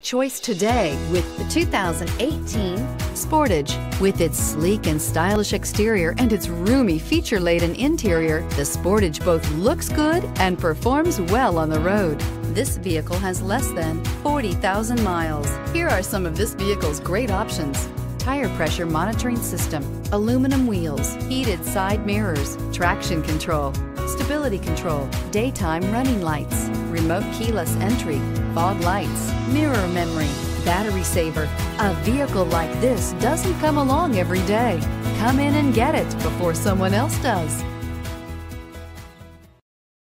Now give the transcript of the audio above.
Choice today with the 2018 Sportage. With its sleek and stylish exterior and its roomy feature-laden interior, the Sportage both looks good and performs well on the road. This vehicle has less than 40,000 miles. Here are some of this vehicle's great options. Tire pressure monitoring system, aluminum wheels, heated side mirrors, traction control, stability control, daytime running lights, remote keyless entry, fog lights, mirror memory, battery saver. A vehicle like this doesn't come along every day. Come in and get it before someone else does.